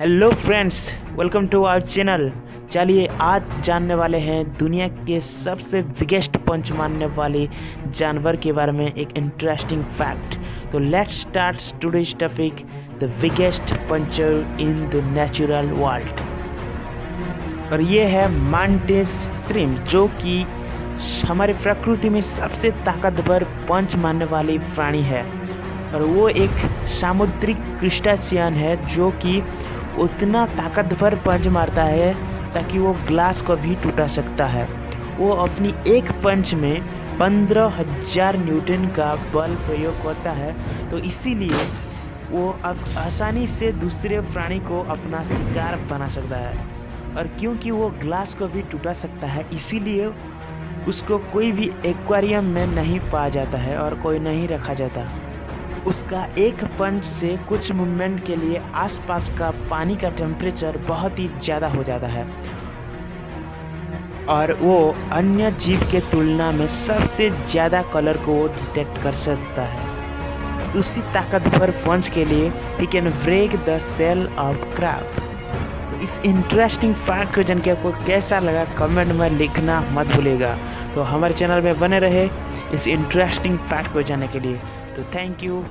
Hello friends welcome to our channel चलिए, आज जानने वाले हैं दुनिया के सबसे बिगेस्ट पंच मानने वाले जानवर के बारे में एक इंटरेस्टिंग फैक्ट तो let's start today's topic the biggest puncher in the natural world और ये है मांटेस श्रिम जो कि हमारे प्रकृति में सबसे ताकतवर पंच मानने वाली प्राणी है। और वो एक सामुद्रिक क्रिस्टाचियन है, जो कि उतना ताकतवर पंच मारता है ताकि वो ग्लास को भी टूटा सकता है। वो अपनी एक पंच में पंद्रह हज़ार न्यूटन का बल प्रयोग करता है। तो इसीलिए वो अब आसानी से दूसरे प्राणी को अपना शिकार बना सकता है। और क्योंकि वो ग्लास को भी टूटा सकता है, इसीलिए उसको कोई भी एक्वेरियम में नहीं पाया जाता है और कोई नहीं रखा जाता। उसका एक पंच से कुछ मूवमेंट के लिए आसपास का पानी का टेम्परेचर बहुत ही ज़्यादा हो जाता है। और वो अन्य जीव के तुलना में सबसे ज़्यादा कलर को वो डिटेक्ट कर सकता है। उसी ताकतवर पंच के लिए ही can break the shell of crab इस इंटरेस्टिंग फैक्ट को जन के आपको कैसा लगा कमेंट में लिखना मत भूलेगा तो हमारे चैनल में बने रहे इस इंटरेस्टिंग फैक्ट को जानने के लिए। तो थैंक यू